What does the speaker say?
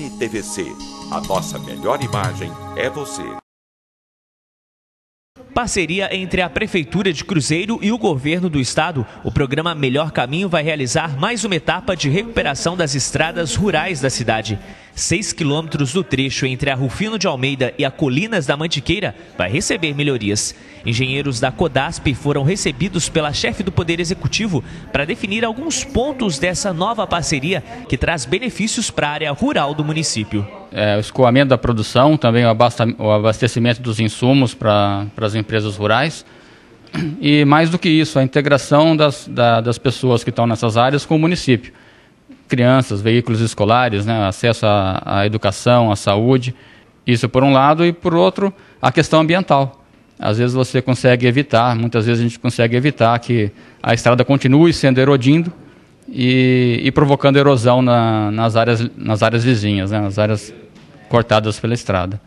NTVC. A nossa melhor imagem é você. Parceria entre a Prefeitura de Cruzeiro e o Governo do Estado, o programa Melhor Caminho vai realizar mais uma etapa de recuperação das estradas rurais da cidade. Seis quilômetros do trecho entre a Rufino de Almeida e a Colinas da Mantiqueira vai receber melhorias. Engenheiros da Codasp foram recebidos pela chefe do Poder Executivo para definir alguns pontos dessa nova parceria que traz benefícios para a área rural do município. É, o escoamento da produção, também o abastecimento dos insumos para as empresas rurais. E mais do que isso, a integração das, da, das pessoas que estão nessas áreas com o município. Crianças, veículos escolares, né, acesso à, à educação, à saúde. Isso por um lado, e por outro, a questão ambiental. Às vezes você consegue evitar, muitas vezes a gente consegue evitar que a estrada continue sendo erodindo e, e provocando erosão na, nas, áreas, nas áreas vizinhas, né, nas áreas cortadas pela estrada.